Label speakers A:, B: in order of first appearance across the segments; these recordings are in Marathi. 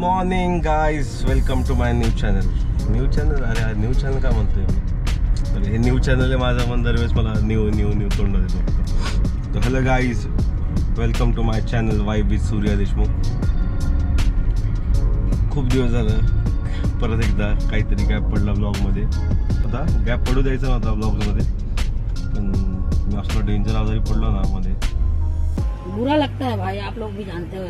A: Morning guys welcome to my new channel new channel अरे न्यू चॅनल का म्हणतोय मी? अरे हे न्यू चॅनल आहे माझा मन दरवेळेस मला न्यू न्यू न्यू तोंड देतो तर hello guys welcome to my channel Y with Surya Deshmukh खूप दिवस झालं. परत एकदा काहीतरी गॅप पडला ब्लॉगमध्ये आता गॅप पडू द्यायचा नव्हता ब्लॉगमध्ये पण मी असलं डेंजर आजारी पडलो ना मध्ये
B: बुरा लगता है भाई आप लोग भी जानते हो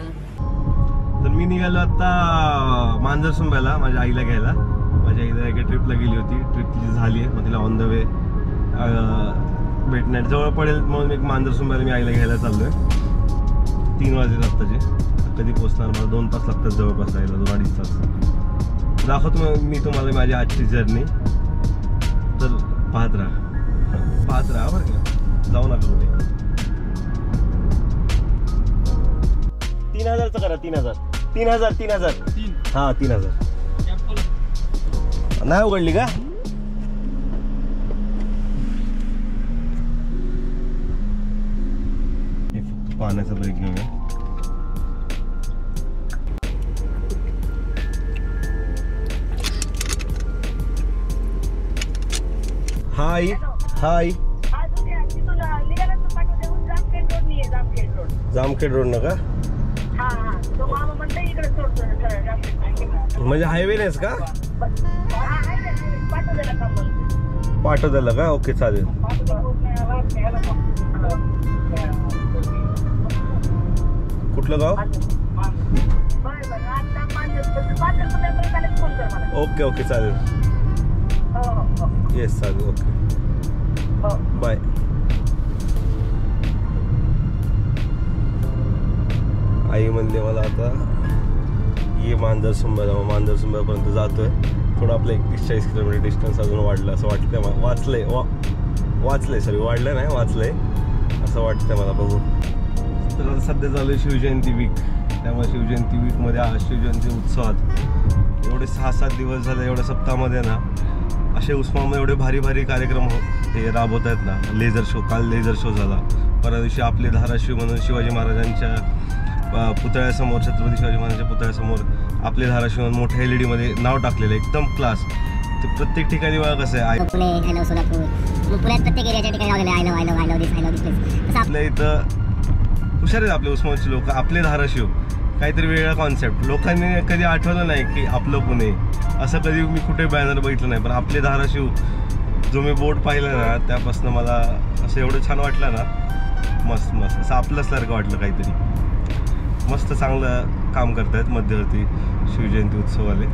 A: तर मी निघालो आता मांजर सुंब्याला माझ्या आईला घ्यायला. माझ्या आईला एका ट्रिपला गेली होती. ट्रिप तिची झाली आहे मग तिला ऑन द वे भेटण्यात जवळ पडेल म्हणून एक मांजर सुंब्याला मी आईला घ्यायला चाललोय. तीन वाजले आत्ताचे. कधी पोहोचणार मला दोन तास लागतात जवळपास जायला दोन अडीच तास. दाखवतो मी तुम्हाला माझी आजची जर्नी तर पाहत राहा. पाहत राहा बरं का. जाऊ नका कुठे तीन हजारचं करा तीन हजार. तीन हजार तीन हजार. हा तीन हजार. नाही उघडली का? फक्त पाण्याचा ब्रेक घेऊया हाय हाय. जामखेड रोड. नका म्हणजे हायवे नाहीस का? पाठवताला का? ओके चालेल. कुठलं गाव? ओके ओके चालेल. येस चालेल ओके बाय आई म्हणते मला आता की मांजर सुंबर मांजर मांजर जातो जातोय. थोडं आपलं एकतीस चाळीस किलोमीटर डिस्टन्स अजून वाढलं असं वाटतंय मला. वाचलंय. वा वाचलंय सॉरी वाढलं नाही वाचलंय. असं वाटतंय मला बघू तर आता सध्या चालू आहे शिवजयंती वीक त्यामुळे शिवजयंती वीकमध्ये आज शिवजयंती उत्सवात एवढे सहा सात दिवस झाले एवढ्या सप्ताहामध्ये ना असे उस्मामध्ये एवढे भारी भारी कार्यक्रम हो हे राबवत आहेत ना. लेझर शो काल लेझर शो झाला. परवा दिवशी आपले धाराशिव म्हणून शिवाजी महाराजांच्या पुतळ्यासमोर छत्रपती शिवाजी महाराजांच्या पुतळ्यासमोर आपले धाराशिव मोठ्या एलमध्ये नाव टाकलेलं आहे. एकदम क्लास ते प्रत्येक ठिकाणी बघा कसं आहे. I-
C: Pune I love Solapur. मग पुण्यात प्रत्येक एरियाच्या ठिकाणी लावलेलं I love I love I love this I love this place तसं
A: आपल्या इथं हुशार आहेत आपले उस्मानचे लोक. आपले धाराशिव काहीतरी वेगळा कॉन्सेप्ट लोकांनी कधी आठवलं नाही की आपलं पुणे. असं कधी मी कुठे बॅनर बघितलं नाही पण आपले धाराशिव जो मी बोर्ड पाहिलं ना त्यापासून मला असं एवढं छान वाटलं ना मस्त मस्त. असं आपल्यासारखं वाटलं काहीतरी. मस्त चांगलं काम करतायत मध्यवर्ती शिवजयंती उत्सवाले.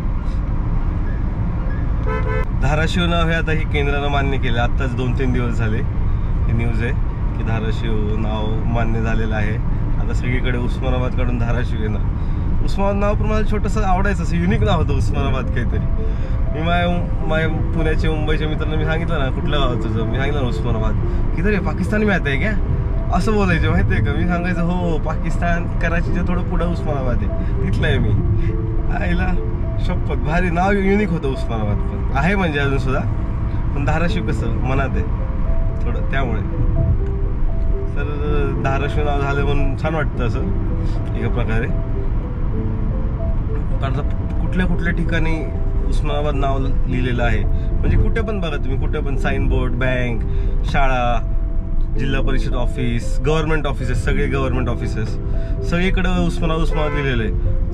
A: धाराशिव नाव हे आता ही केंद्रानं मान्य केलं. आत्ताच दोन तीन दिवस झाले ही न्यूज आहे की धाराशिव नाव मान्य झालेलं आहे. आता सगळीकडे उस्मानाबादकडून धाराशिव येणार उस्मानाबाद नाव पण मला छोटंसं आवडायचं असं युनिक नाव होतं उस्मानाबाद काहीतरी. मी माझ्या माझ्या पुण्याच्या मुंबईच्या मित्रांना मी सांगितलं ना कुठल्या गाव तुझं? मी सांगितलं ना उस्मानाबाद. किती रे पाकिस्तानी मॅच आहे का? असं बोलायचं माहिती आहे का? मी सांगायचं हो पाकिस्तान कराचीच्या थोडं पुढं उस्मानाबाद आहे. तिथलं आहे मी. आईला शपथ भारी नाव युनिक होतं उस्मानाबाद पण. आहे म्हणजे अजून सुद्धा. पण धाराशिव कसं मनात आहे. थोडं त्यामुळे. तर धाराशिव नाव झालं म्हणून छान वाटतं असं एका प्रकारे. कारण आता कुठल्या कुठल्या ठिकाणी उस्मानाबाद नाव लिहिलेलं आहे? म्हणजे कुठे पण बघा तुम्ही कुठे पण साईन बोर्ड बँक शाळा zilla parishad office government offices सगळे गव्हर्नमेंट ऑफिसेस सगळीकडं उस्मानाबाद उस्मानाबाद लिहिलेलं आहे.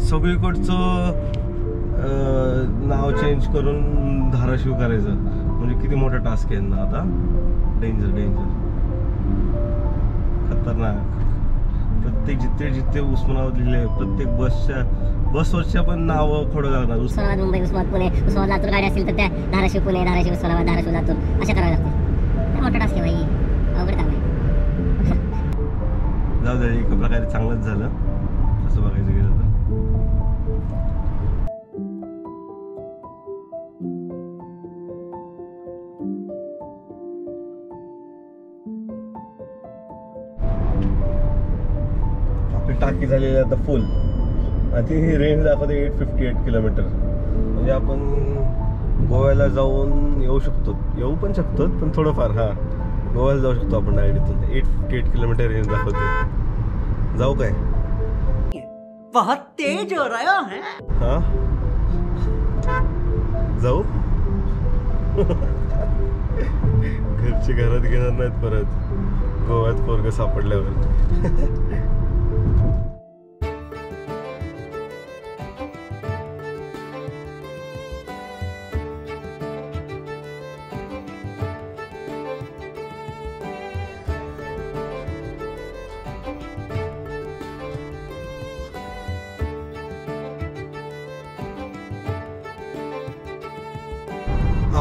A: सगळीकडचं नाव चेंज करून धाराशिव करायचं. म्हणजे किती मोठा टास्क आहे ना आता? डेंजर डेंजर खतरनाक. प्रत्येक जिथे जिथे उस्मानाबाद लिहिले प्रत्येक बसच्या बसवरच्या पण नावं खोडं लागणार
C: उस्मानाबाद मुंबई उस्मानाबाद पुणे. उस्मानाबाद लातूर गाडी असेल तर त्या धाराशिव पुणे धाराशिव उस्मानाबाद धाराशिव लातूर. अशा कराव्या लागतील मोठा टास्क आहे भाई अवघड काम
A: जाऊ दे एका प्रकारे चांगलंच झालं. असं बघायचं गेलं तर. आपली टाकी झालेली आता फुल आणि ती रेंज दाखवते एट फिफ्टी एट किलोमीटर म्हणजे आपण गोव्याला जाऊन येऊ शकतो. येऊ पण शकतो पण थोडंफार हां. गोव्याला जाऊ शकतो आपण डायरेक्ट इथून. एट एट किलोमीटर रेंज दाखवते. जाऊ काय?
D: बहुत तेज हो रहा है.
A: हा? जाऊ? घरचे घरात घेणार नाहीत परत. गोव्यात पोरग सापडल्यावर.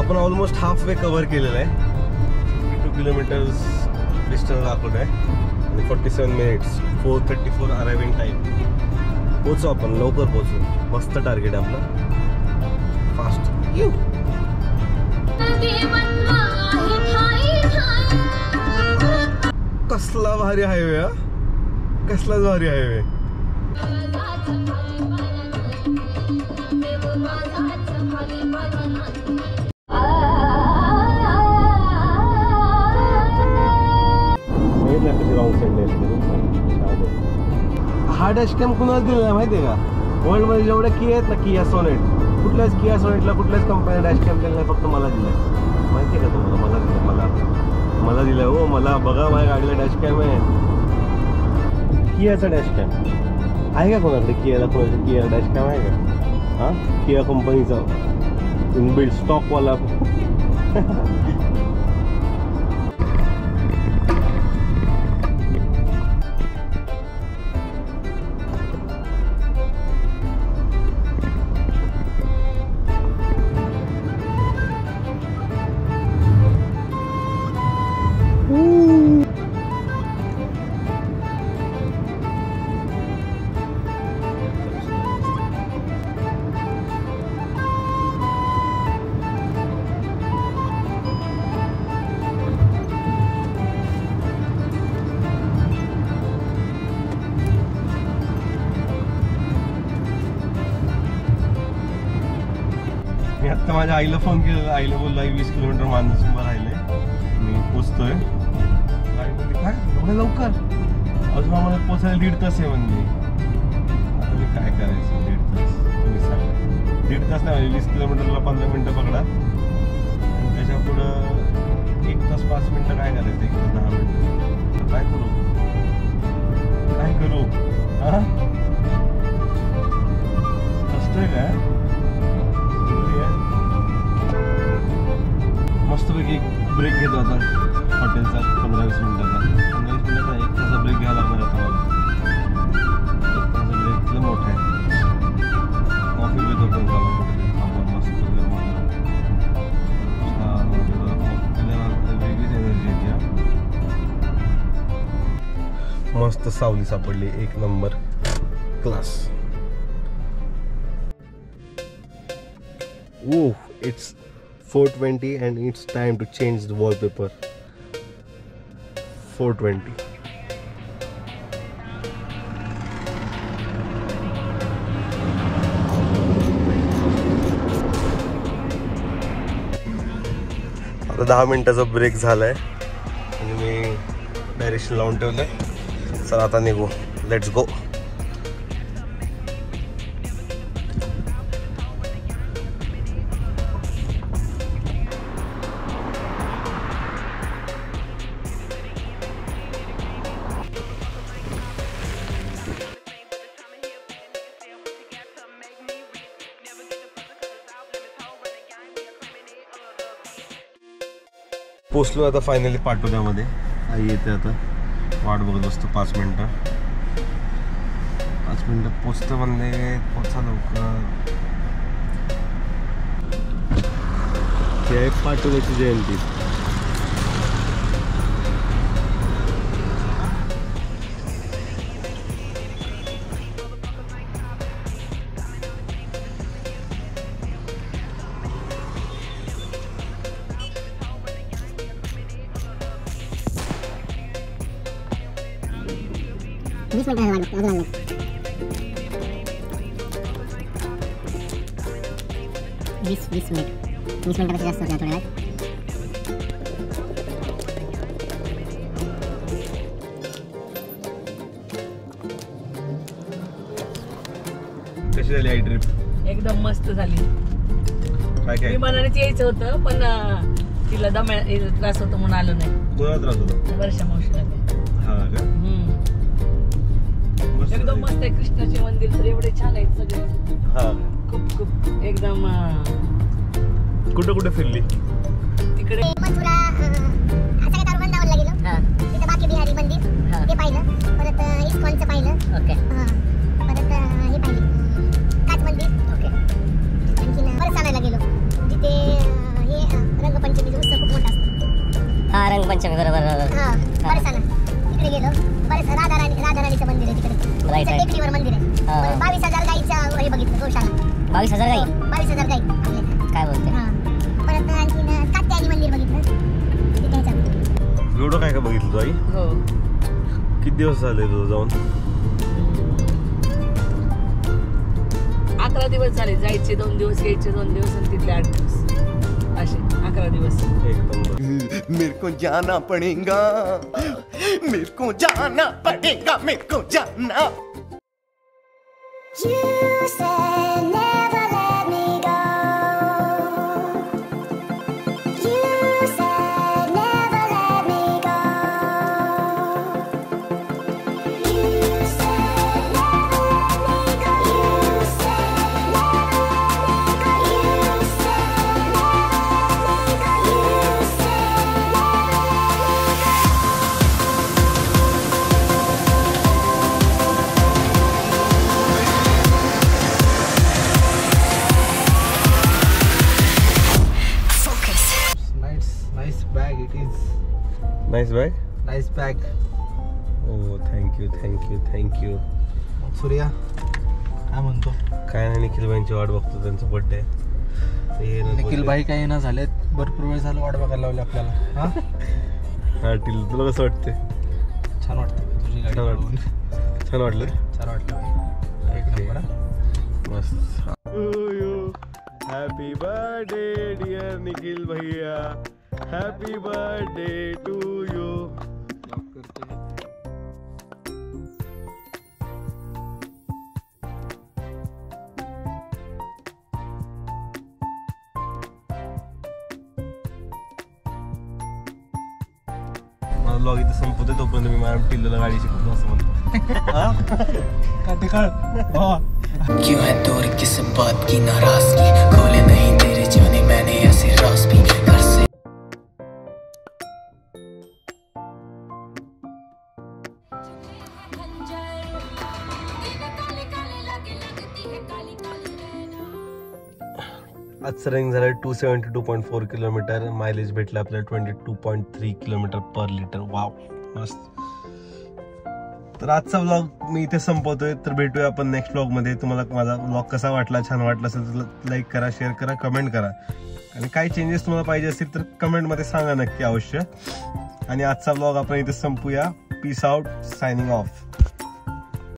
A: आपण ऑलमोस्ट हाफ वे कव्हर केलेलं आहे. टू किलोमीटर्स डिस्टन्स दाखवत आहे. आणि forty seven minutes four thirty four arriving time पोचू आपण लवकर पोचू मस्त टार्गेट आहे आपलं. फास्ट यू कसला भारी हायवे हा? कसलाच भारी हायवे बघितलं डॅश कॅम कुणाला दिलं नाही माहिती आहे का? वर्ल्डमध्ये जेवढ्या किया आहेत ना किया सोनेट कुठल्याच किया सोनेटला कुठल्याच कंपनीला डॅश कॅम दिलं नाही फक्त मला दिलाय. माहिती आहे का तुम्हाला? मला दिलं मला. मला दिलं हो मला. बघा माझ्या गाडीला डॅश कॅम आहे. कियाचा डॅश कॅम आहे का कोणाकडे? कियाला कोणाचं किया डॅश कॅम आहे का? हां? किया कंपनीचा इनबिल्ड स्टॉकवाला माझ्या आईला फोन केलेला. आईला बोलला आई वीस किलोमीटर मानसून राहिलंय. मी पोचतोय. आई बोलली? काय? एवढं लवकर? अजून आम्हाला पोचायला दीड तास आहे म्हणजे आता मी काय करायचं दीड तास? तुम्ही सांगा. दीड तास नाही म्हणजे वीस किलोमीटरला पंधरा मिनटं पकडा. आणि त्याच्या पुढं एक तास पाच मिनटं काय करायचं? एक तास दहा मिनटं. काय करू? काय करू? हां असतंय आहे काय? ब्रेक घेतो आता हॉटेलचा पंधरा वीस मिनिटाचा पंधरा वीस मिनिटाचा एक तासा ब्रेक घ्यायला लागणार आता मला एक तासा ब्रेक लय मोठा आहे कॉफ़ी घेत होतो कुठे मस्त वेगळीच मस्त सावली सापडली एक number class Ooh, it's 420 and it's time to change the wallpaper. 420. आता दहा मिनिटाचा ब्रेक झालाय आणि मी डायरेक्शन लावून ठेवलंय चला आता निघू लेट्स गो पोचलो आता फायनली पाटोद्यामध्ये आई येते आता. वाट बघत असतो पाच मिनटं. पाच मिनटं पोचतं म्हणले पोचा लवकर. ते आहे पाटोद्याची जयंती.
C: वीस मिनिटं वाट बघतो अजून लागलं वीस वीस मिनिट वीस मिनिटापेक्षा जास्त होत्या थोड्या वेळात
A: कशी झाली आई ट्रिप
B: एकदम मस्त झाली.
A: काय काय?
B: विमानानेच यायचं होतं पण तिला दम्या त्रास होतो म्हणून आलो नाही.
A: कोणाला त्रास होता?
B: वर्षा मावशीला. एकदम. मस्त आहे. कृष्णाचे मंदिर तर एवढे छान आहेत सगळे.
A: हा.
B: खूप खूप. एकदम अं,
A: कुठे कुठे फिरली?
B: तिकडे
C: मथुरा.
A: एवढं काय काय बघितलं आई?
B: हो.
A: किती दिवस झाले तुझं जाऊन?
B: अकरा दिवस झाले जायचे दोन दिवस यायचे दोन दिवस आणि तिथले आठ दिवस. असे अकरा दिवस.
A: एक नंबर
E: मेरे को जाना पड़ेगा. मेरे को जाना पड़ेगा मेरे को जाना.
C: You said
A: nice bag
F: nice bag.
A: हो thank you thank you thank you
F: Surya काय म्हणतो?
A: काय नाही निखिल भाईंची वाट बघतो त्यांचा बर्थडे
F: निखिल भाई काही ना झालेत. भरपूर वेळ झालं वाट बघायला लावली आपल्याला. हा?
A: हा टिल तुला कसं वाटते
F: छान वाटतं तुझी गाडी
A: छान वाटलं?
F: छान वाटलं. एक नंबर हा.
A: मस्त. हॅपी बर्थडे डिअर निखिल भैया. हॅपी बर्थडे टू ब्लॉग इथे संपवते तोपर्यंत मी मॅडम टिल्लूला गाडी शिकवतो असं म्हणतो
F: का
G: क्यों है दूर किस बात की नाराज़गी खोले नहीं तेरे जाने मैंने ऐसे रास भी
A: आजचं रनिंग झालं two seventy two point four kilometre mileage भेटलं आपल्याला twenty two point three kilometre per litre wow मस्त. तर आजचा व्लॉग मी इथे संपवतोय. तर भेटूया आपण नेक्स्ट व्लॉगमध्ये तुम्हाला माझा व्लॉग कसा वाटला छान वाटला असेल तर लाईक करा शेअर करा कमेंट करा. आणि काही चेंजेस तुम्हाला पाहिजे असतील तर कमेंटमध्ये सांगा नक्की अवश्य. आणि आजचा व्लॉग आपण इथे संपूया. Peace out signing off